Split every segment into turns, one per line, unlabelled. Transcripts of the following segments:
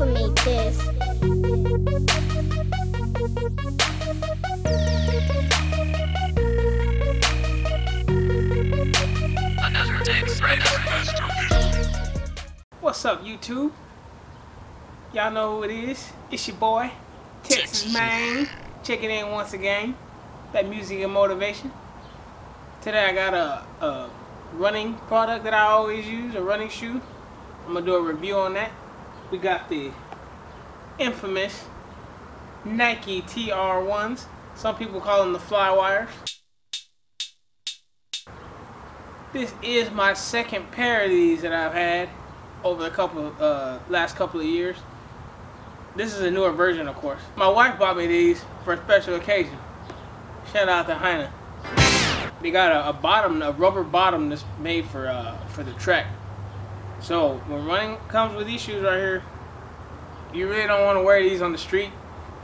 Uncle made this.
What's up, YouTube? Y'all know who it is. It's your boy, TexazMane. Checking in once again. That music and motivation. Today I got a, a running product that I always use, a running shoe. I'm gonna do a review on that. We got the infamous Nike TR1s. Some people call them the Flywires. This is my second pair of these that I've had over the couple uh, last couple of years. This is a newer version, of course. My wife bought me these for a special occasion. Shout out to Heine. They got a, a bottom, a rubber bottom that's made for uh, for the track. So when running comes with these shoes right here, you really don't want to wear these on the street.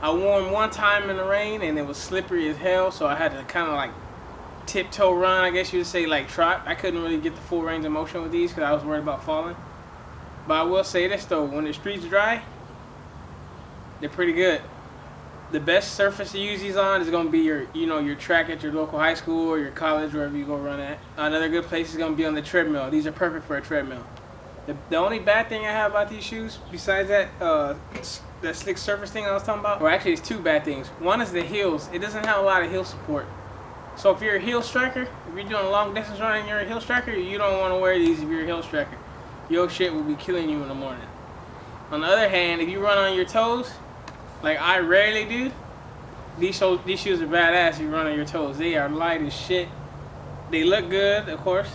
I wore them one time in the rain and it was slippery as hell, so I had to kind of like tiptoe run, I guess you would say, like trot. I couldn't really get the full range of motion with these because I was worried about falling. But I will say this though, when the street's dry, they're pretty good. The best surface to use these on is gonna be your, you know, your track at your local high school or your college, wherever you go run at. Another good place is gonna be on the treadmill. These are perfect for a treadmill. The, the only bad thing I have about these shoes, besides that, uh, that slick surface thing I was talking about, or actually it's two bad things. One is the heels. It doesn't have a lot of heel support. So if you're a heel striker, if you're doing a long distance run and you're a heel striker, you don't want to wear these if you're a heel striker. Your shit will be killing you in the morning. On the other hand, if you run on your toes, like I rarely do, these shoes, these shoes are badass if you run on your toes. They are light as shit. They look good, of course,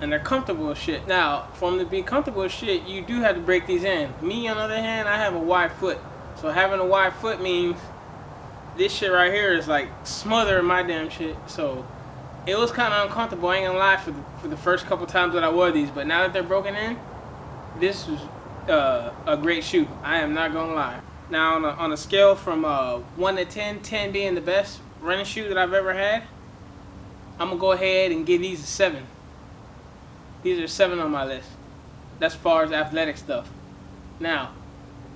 and they're comfortable as shit. Now, for them to be comfortable as shit, you do have to break these in. Me, on the other hand, I have a wide foot. So having a wide foot means this shit right here is like smothering my damn shit. So it was kind of uncomfortable. I ain't gonna lie for the, for the first couple times that I wore these, but now that they're broken in, this is uh, a great shoe. I am not gonna lie. Now on a, on a scale from uh, one to 10, 10 being the best running shoe that I've ever had, I'm gonna go ahead and give these a seven. These are seven on my list. That's far as athletic stuff. Now,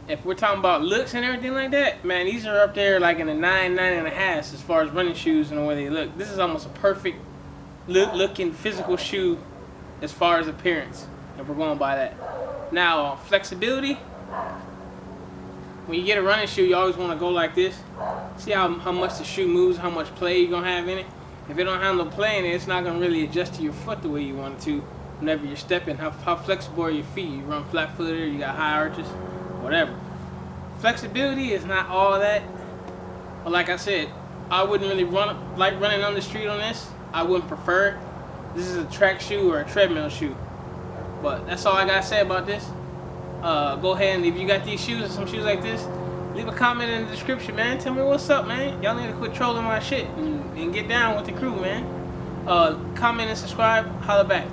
if we're talking about looks and everything like that, man, these are up there like in a nine, nine and a half as far as running shoes and the way they look. This is almost a perfect look, looking physical shoe as far as appearance, if we're going by that. Now, uh, flexibility. When you get a running shoe, you always want to go like this. See how, how much the shoe moves, how much play you're going to have in it. If it don't have no play in it, it's not going to really adjust to your foot the way you want it to whenever you're stepping. How, how flexible are your feet? You run flat footed, you got high arches, whatever flexibility is not all that. But like I said, I wouldn't really run like running on the street on this. I wouldn't prefer it. This is a track shoe or a treadmill shoe. But that's all I gotta say about this. Uh, go ahead and if you got these shoes or some shoes like this, leave a comment in the description, man. Tell me what's up, man. Y'all need to quit trolling my shit and, and get down with the crew, man. Uh, comment and subscribe. Holla back.